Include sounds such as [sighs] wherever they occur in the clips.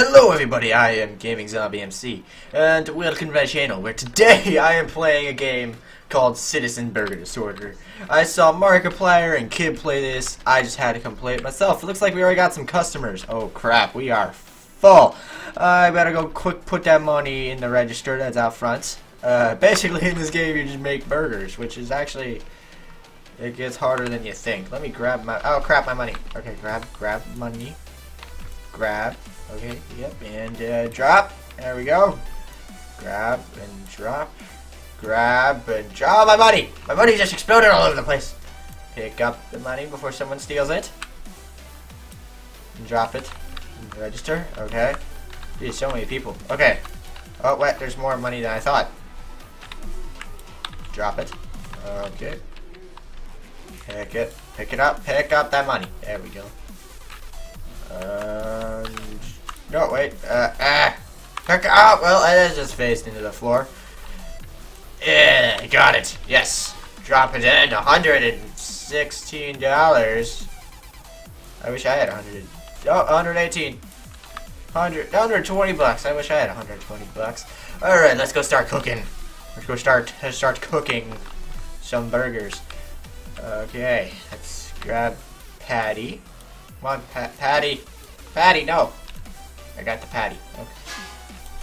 Hello everybody, I am Gaming Zombie MC, and welcome to my channel, where today [laughs] I am playing a game called Citizen Burger Disorder. I saw Markiplier and Kid play this, I just had to come play it myself. It looks like we already got some customers. Oh crap, we are full. I better go quick put that money in the register that's out front. Uh, basically in this game you just make burgers, which is actually, it gets harder than you think. Let me grab my, oh crap, my money. Okay, grab, grab money. Grab. Okay, yep, and uh, drop. There we go. Grab and drop. Grab and drop. my money! My money just exploded all over the place. Pick up the money before someone steals it. And drop it. Register. Okay. Geez, so many people. Okay. Oh, wait, there's more money than I thought. Drop it. Okay. Pick it. Pick it up. Pick up that money. There we go. Um, no, wait. Uh, ah. Pick up. Well, it just faced into the floor. Yeah, got it. Yes. Drop it in. $116. I wish I had 100. Oh, 118. 100, 120 bucks. I wish I had 120 bucks. All right, let's go start cooking. Let's go start let's start cooking some burgers. Okay, let's grab Patty. Come on, pa Patty. Patty, no. I got the patty. Okay.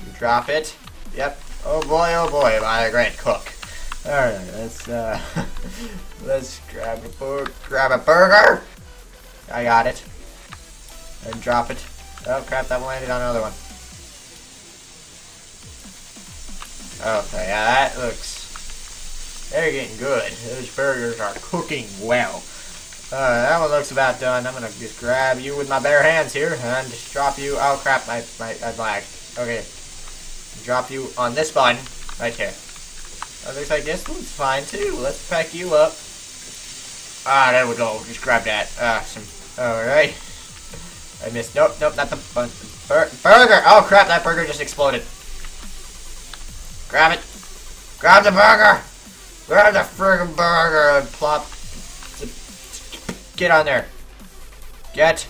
You drop it. Yep. Oh boy, oh boy, am I a great cook. Alright, let's uh [laughs] let's grab a grab a burger. I got it. And drop it. Oh crap, that landed on another one. Okay, yeah, that looks they're getting good. Those burgers are cooking well. Uh, that one looks about done. I'm gonna just grab you with my bare hands here and just drop you. Oh crap, my, my, I lagged. Okay. Drop you on this button right here. Oh, looks like this one's fine too. Let's pack you up. Ah, there we go. Just grab that. Awesome. Alright. I missed. Nope, nope, not the bun. Bur burger! Oh crap, that burger just exploded. Grab it. Grab the burger! Grab the friggin' burger and plop Get on there. Get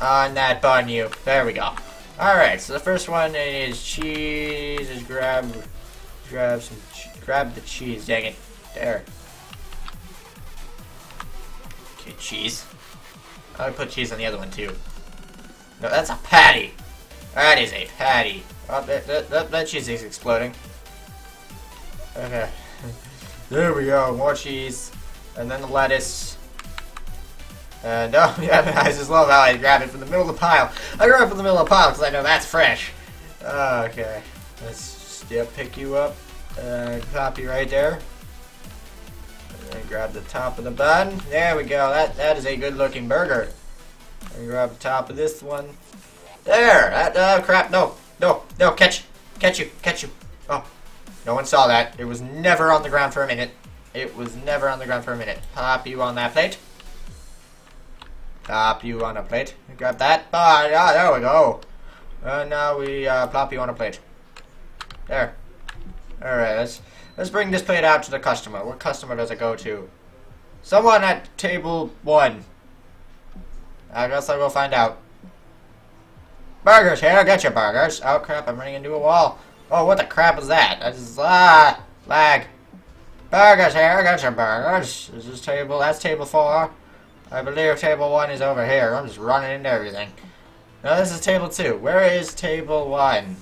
on that bun, you. There we go. Alright, so the first one is cheese. Grab, grab some, grab the cheese. Dang it. There. Okay, cheese. I'll put cheese on the other one, too. No, that's a patty. That is a patty. Oh, that, that, that, that cheese is exploding. Okay. [laughs] there we go. More cheese. And then the lettuce. And oh [laughs] yeah, I just love how I grab it from the middle of the pile. I grab it from the middle of the pile because I know that's fresh. Okay, let's yeah, pick you up. Uh, copy right there. And grab the top of the bun. There we go. That that is a good looking burger. And grab the top of this one. There. That uh, crap. No, no, no. Catch, catch you, catch you. Oh, no one saw that. It was never on the ground for a minute. It was never on the ground for a minute. Pop you on that plate. Plop you on a plate. Grab that. Ah, yeah, there we go. And now we uh, plop you on a plate. There. Alright, let's, let's bring this plate out to the customer. What customer does it go to? Someone at table one. I guess I'll find out. Burgers here, get your burgers. Oh crap, I'm running into a wall. Oh, what the crap is that? That is, ah, lag. Burgers here, get your burgers. Is this table, that's table four. I believe table one is over here. I'm just running into everything. No, this is table two. Where is table one?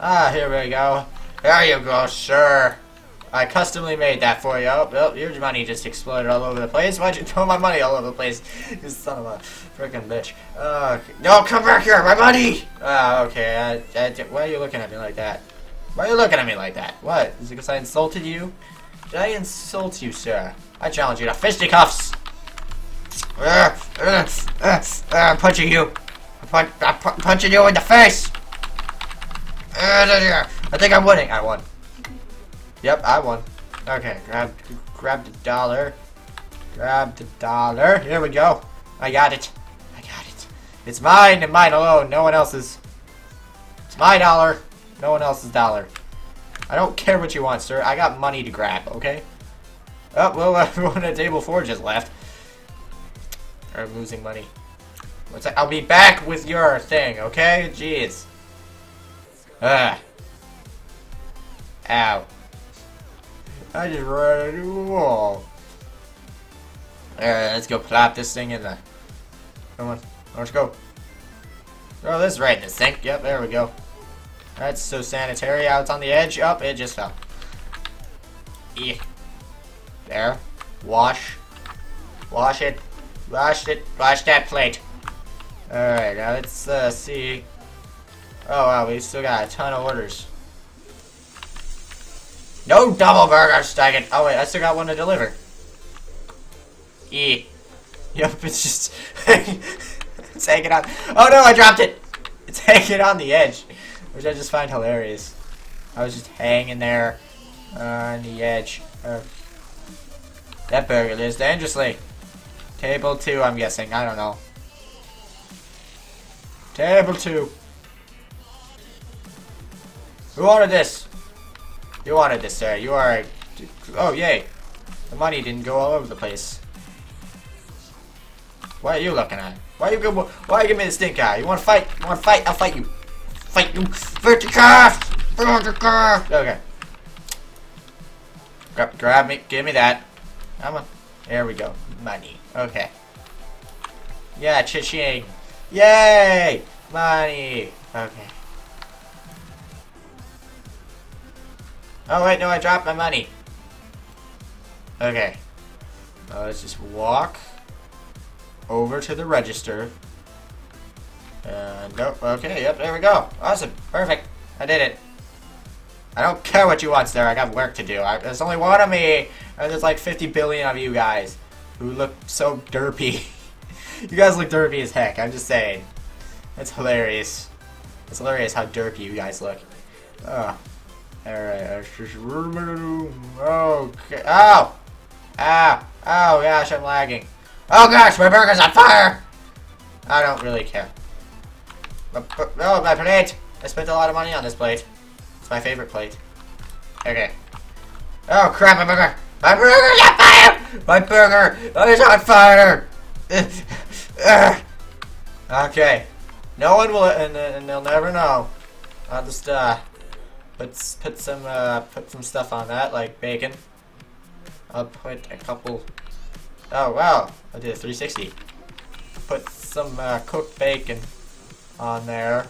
Ah, here we go. There you go, sir. I customly made that for you. Oh, your money just exploded all over the place. Why'd you [laughs] throw my money all over the place? [laughs] You son of a freaking bitch. Uh, no, come back here, my money! Ah, okay. I, I, why are you looking at me like that? Why are you looking at me like that? What? Is it because I insulted you? Did I insult you, sir? I challenge you to fisticuffs! Uh, I'm punching you. I'm, I'm punching you in the face. I think I'm winning. I won. Yep, I won. Okay, grab, grab the dollar. Grab the dollar. Here we go. I got it. I got it. It's mine and mine alone. No one else's. It's my dollar. No one else's dollar. I don't care what you want, sir. I got money to grab, okay? Oh, well, [laughs] everyone at table four just left. I'm losing money. I'll be back with your thing, okay? Jeez. Ugh. Ow. I just ran into a wall. Alright, let's go plop this thing in there. Come on. Let's go. Throw this right in the sink. Yep, there we go. That's so sanitary. Out on the edge. Up, oh, it just fell. Yeah. There. Wash. Wash it. Wash it. Wash that plate. Alright, now let's uh, see. Oh wow, we still got a ton of orders. No double burgers, dang. Oh wait, I still got one to deliver. E. [laughs] Yep, it's just [laughs] it's hanging on. Oh no, I dropped it. It's [laughs] hanging on the edge, which I just find hilarious. I was just hanging there on the edge. that burger lives dangerously. Table two, I'm guessing. I don't know. Table two. Who wanted this? You wanted this, sir. You are... Oh, yay. The money didn't go all over the place. What are you looking at? Why you why are you giving me the stink eye? You want to fight? You want to fight? I'll fight you. Fight you. Verticast! Verticast! Okay. Grab, grab me. Give me that. Come on. There we go. Money. Okay. Yeah, cha-ching. Yay! Money. Okay. Oh wait, no, I dropped my money. Okay. Let's just walk over to the register. And go. Okay, yep, there we go. Awesome. Perfect. I did it. I don't care what you want, sir. I got work to do. I, there's only one of me. And there's like 50 billion of you guys who look so derpy. [laughs] you guys look derpy as heck. I'm just saying. It's hilarious. It's hilarious how derpy you guys look. Ugh. Alright, okay. Oh! Ah! Oh gosh, I'm lagging. Oh gosh, my burger's on fire! I don't really care. Oh, my plate! I spent a lot of money on this plate. It's my favorite plate. Okay. Oh crap, my burger! My burger's on fire! My burger is on fire! okay. No one will, and, and they'll never know. I'll just, uh, put, put some, uh, put some stuff on that, like bacon. I'll put a couple, oh wow, I did a 360. Put some, uh, cooked bacon on there,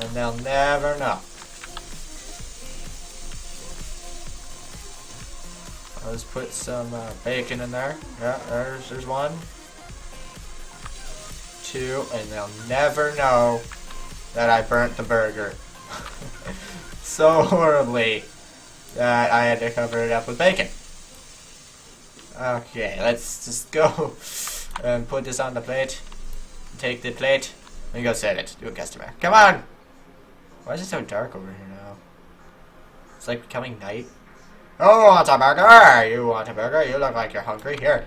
and they'll never know. Let's put some uh, bacon in there. Yeah, there's, there's one two, and they'll never know that I burnt the burger. [laughs] so horribly that I had to cover it up with bacon. Okay, let's just go [laughs] and put this on the plate. Take the plate and go set it to a customer. Come on! Why is it so dark over here now? It's like becoming night. Oh, want a burger? You want a burger? You look like you're hungry. Here.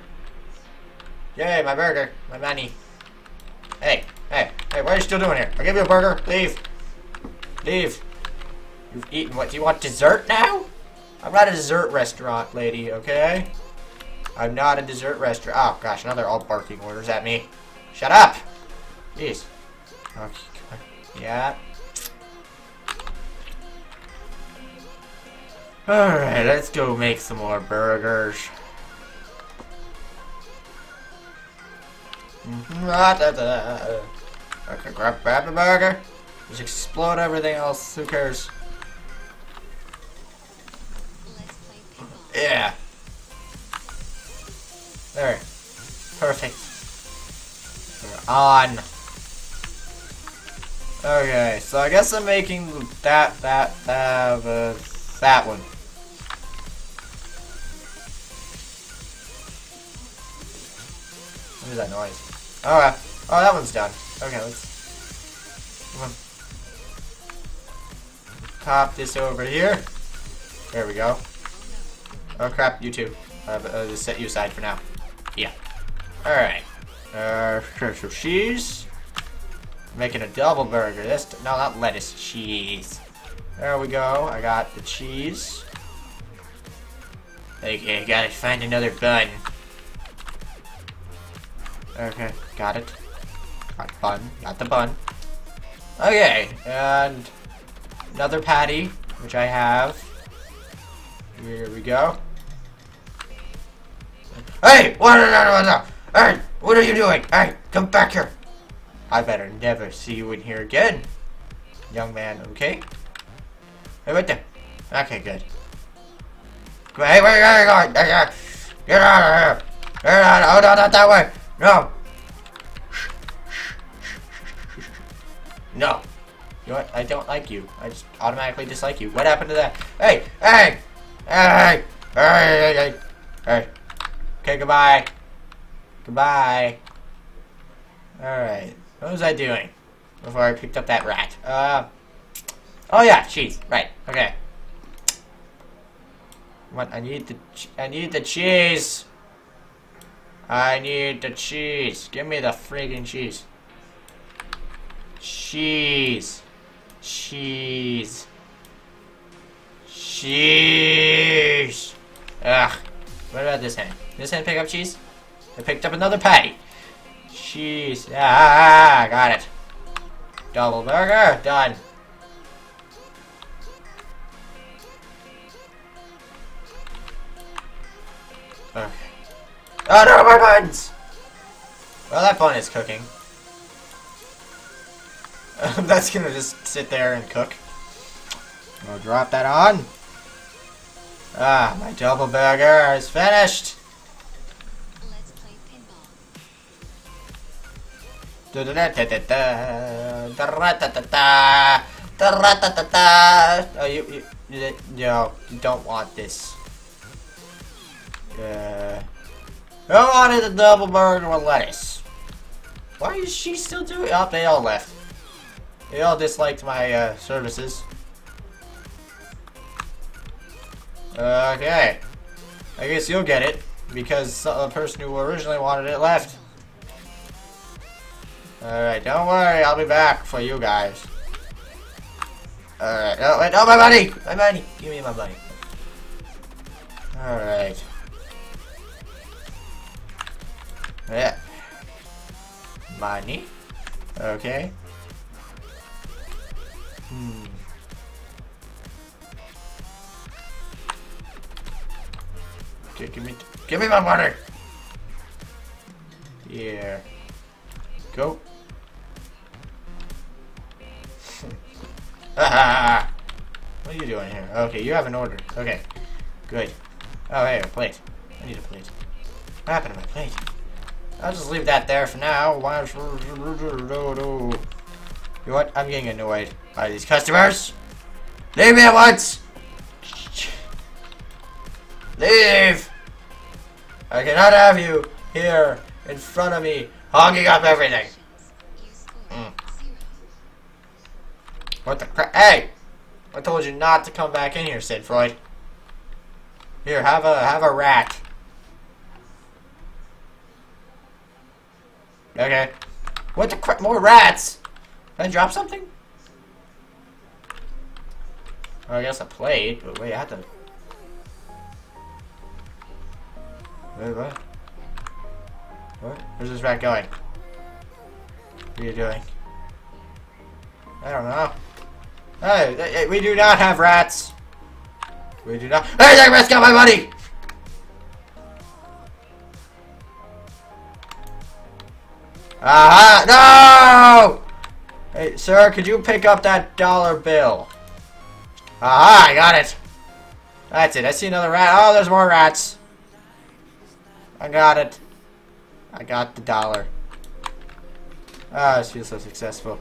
Yay, my burger. My money. Hey, hey, hey, what are you still doing here? I'll give you a burger. Leave. Leave. You've eaten what? Do you want dessert now? I'm not a dessert restaurant, lady, okay? I'm not a dessert restaurant. Oh, gosh, now they're all barking orders at me. Shut up! Jeez. Okay, yeah. Alright, let's go make some more burgers. Okay, grab, grab the burger. Just explode everything else. Who cares? Yeah. There. Perfect. We're on. Okay, so I guess I'm making that, that, that, uh, that one. Is that noise? Oh, oh, that one's done. Okay, let's... Come on. Pop this over here. There we go. Oh crap, you too. Uh, uh, just set you aside for now. Yeah. Alright. Uh, [laughs] some cheese. Making a double burger. This, no, not lettuce, cheese. There we go. I got the cheese. Okay, gotta find another bun. Okay, got it. Got bun. Got the bun. Okay, and another patty, which I have. Here we go. Hey! What? What are you doing? Hey! Come back here! I better never see you in here again. Young man, okay? Hey, right there. Okay, good. Hey, where are you going? Get out of here! Get out! Oh, no, not that way! No! No! You know what? I don't like you. I just automatically dislike you. What happened to that? Hey! Hey! Hey! Hey! Hey! Hey! hey. Okay, goodbye. Goodbye. Alright. What was I doing before I picked up that rat? Uh. Oh yeah, cheese. Right. Okay. What? I need the. I need the cheese. I need the cheese. Give me the friggin' cheese. Cheese. Cheese. Cheese. Ugh. What about this hand? This hand pick up cheese? I picked up another patty. Cheese. Ah, got it. Double burger. Done. Okay. Oh no, my buttons! Well, that bun is cooking. [laughs] That's gonna just sit there and cook. I'll drop that on. Ah, my double burger is finished! Oh, you, you, you, no, you don't want this. Uh, who wanted the double burger with lettuce? Why is she still doing? Oh, they all left. They all disliked my uh, services. Okay. I guess you'll get it because the person who originally wanted it left. Alright, don't worry, I'll be back for you guys. Alright, oh wait, oh my money! My money! Give me my money. Alright. Yeah. Money. Okay. Hmm. Okay, give me, give me my money! Yeah. Go. Ah! [laughs] what are you doing here? Okay, you have an order. Okay, good. Oh, hey, a plate. I need a plate. What happened to my plate? I'll just leave that there for now. You know what? I'm getting annoyed by these customers. Leave me at once. Leave. I cannot have you here in front of me hogging up everything. Mm. What the crap? Hey! I told you not to come back in here, Sid Freud. Here, have a have a rat. Okay. What the crap? More rats! Did I drop something? Oh, I guess a plate, but wait, I have to. Wait, what? What? Where's this rat going? What are you doing? I don't know. Hey, hey, we do not have rats. We do not. Hey, that rat's got my money! Aha! No! Hey, sir, could you pick up that dollar bill? Aha, I got it. That's it. I see another rat. Oh, there's more rats. I got it. I got the dollar. Ah, this feels so successful.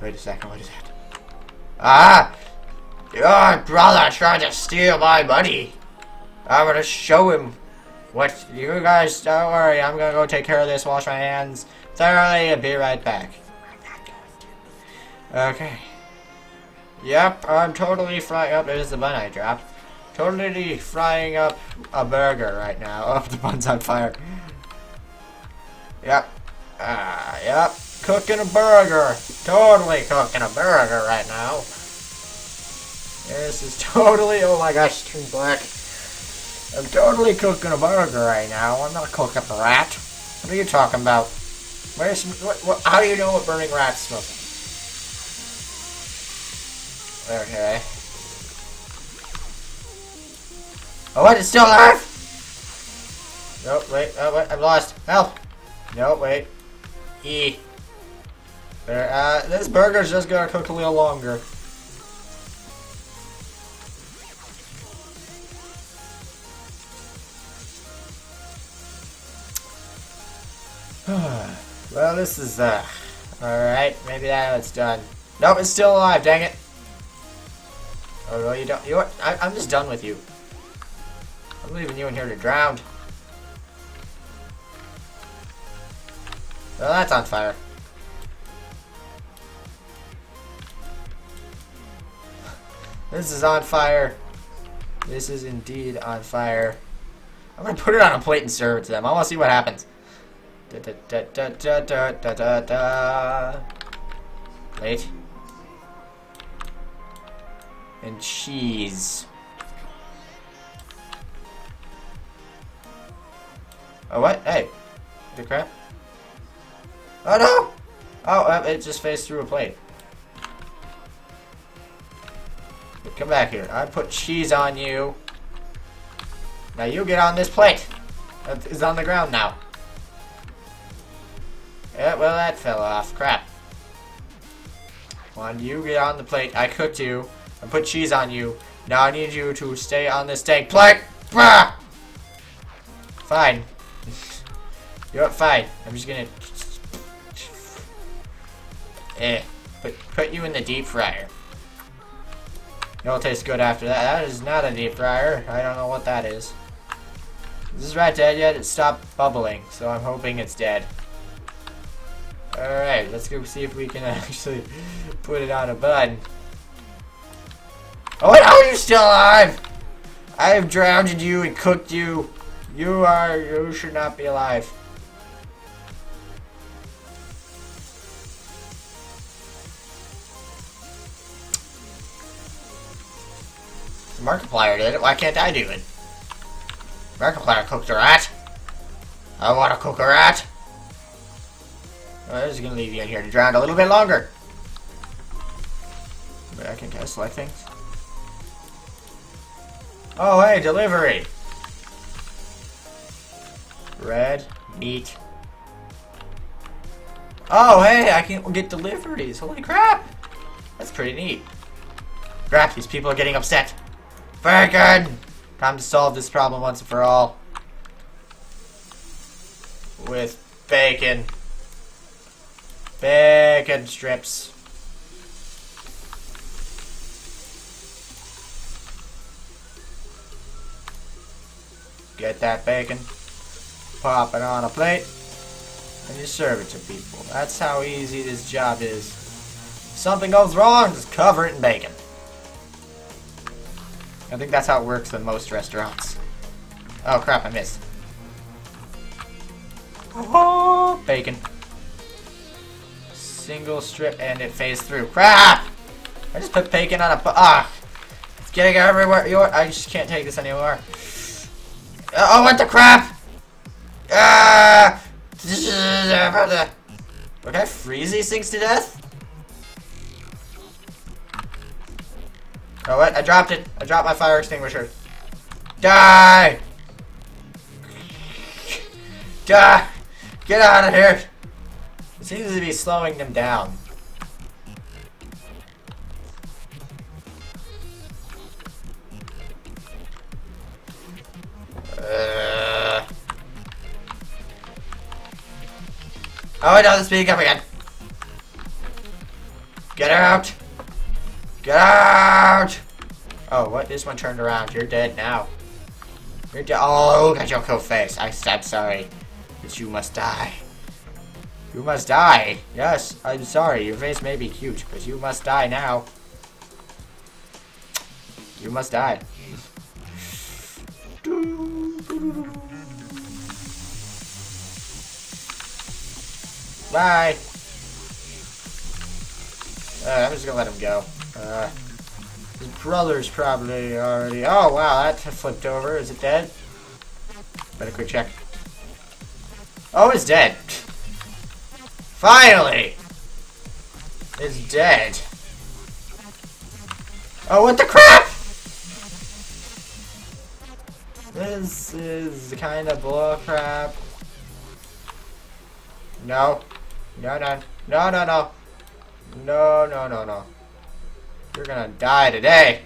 Wait a second, what is that? Ah! Your brother tried to steal my money. I'm gonna show him what you guys don't worry, I'm gonna go take care of this, wash my hands thoroughly, and be right back. Okay. Yep, I'm totally frying up. There's the bun I dropped. Totally frying up a burger right now. [laughs] Oh, the bun's on fire. Yep. Ah, yep. Cooking a burger. Totally cooking a burger right now. This is [laughs] totally, oh my gosh, it's turned black. I'm totally cooking a burger right now. I'm not cooking a rat. What are you talking about? Where's what, what, how do you know what burning rats smells like? Okay. Oh, what? It's still alive? Nope, wait, oh, wait, I'm lost. Help! Nope, wait. E. There, uh, this burger's just gonna cook a little longer. [sighs] [sighs] well, this is, uh, alright, maybe that it's done. Nope, it's still alive, dang it. Oh, no, you don't, you know what, I, I'm just done with you. I'm leaving you in here to drown. Well, that's on fire. [laughs] This is on fire. This is indeed on fire. I'm gonna put it on a plate and serve it to them. I wanna see what happens. Da da da da da da da da da. Plate. And cheese. Oh, what? Hey. The crap? Oh, no! Oh, uh, it just phased through a plate. Come back here. I put cheese on you. Now you get on this plate. Is on the ground now. Well, that fell off. Crap. On, you get on the plate. I cooked you. I put cheese on you. Now I need you to stay on this dang plate. Bah! Fine. [laughs] You're fine. I'm just gonna... [laughs] Eh. Put, put you in the deep fryer. It'll taste good after that. That is not a deep fryer. I don't know what that is. Is this rat dead yet? It stopped bubbling, so I'm hoping it's dead. Alright, let's go see if we can [laughs] actually put it on a bun. Oh wait, oh, are you still alive? I have drowned you and cooked you. You are, you should not be alive. Markiplier did it, why can't I do it? Markiplier cooked a rat. I want to cook a rat. Uh, I'm just gonna leave you in here to drown a little bit longer. But I can kind of select things. Oh, hey, delivery. Red meat. Oh, hey, I can get deliveries. Holy crap. That's pretty neat. Crap, these people are getting upset. Bacon! Time to solve this problem once and for all. With bacon. Bacon strips. Get that bacon. Pop it on a plate. And you serve it to people. That's how easy this job is. If something goes wrong, just cover it in bacon. I think that's how it works in most restaurants. Oh crap, I missed. Oh, bacon. Single strip and it phased through. Crap! I just put bacon on a ah. It's getting everywhere. You're, I just can't take this anymore. Oh, what the crap! Ah! Can I freeze these things to death? Oh, what? I dropped it. I dropped my fire extinguisher. Die! Die! Get out of here! Seems to be slowing them down. Uh... Oh, no, the speed up again. Get out! Get out! Oh, what? This one turned around. You're dead now. You're dead. Oh, got your cool face. I, I'm sorry. But you must die. You must die. Yes, I'm sorry. Your face may be cute, but you must die now. You must die. Bye. Uh, I'm just gonna let him go. Uh, his brother's probably already... Oh, wow, that flipped over. Is it dead? Better quick check. Oh, it's dead. Finally! It's dead. Oh, what the crap! This is kind of bullcrap. No. No, no. No, no, no. No, no, no, no. You're gonna die today.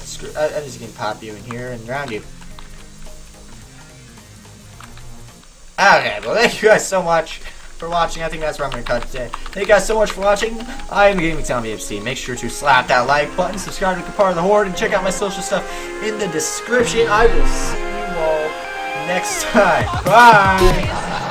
Screw, I, I'm just gonna pop you in here and drown you. Okay, well thank you guys so much for watching. I think that's where I'm going to cut today. Thank you guys so much for watching. I am Gaming Zombie MC. Make sure to slap that like button, subscribe to the part of the Horde, and check out my social stuff in the description. I will see you all next time. Bye!